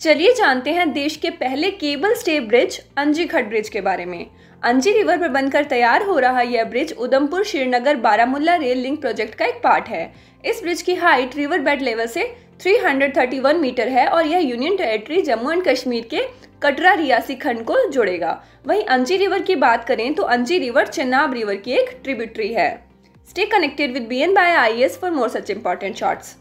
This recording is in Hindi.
चलिए जानते हैं देश के पहले केबल स्टे ब्रिज अंजी खट ब्रिज के बारे में। अंजी रिवर पर बनकर तैयार हो रहा यह bridge Udhampur Srinagar Baramulla rail link project का एक पार्ट है। इस ब्रिज की हाइट रिवर बेड लेवल से 331 मीटर है और यह union territory Jammu and Kashmir के कटरा रियासी खंड को जोड़ेगा। वहीं अंजी रिवर की बात करें तो अंजी रिवर चेनाब रिवर की एक ट्रिब्यूटरी है। Stay connected with B N by I S for more such important shorts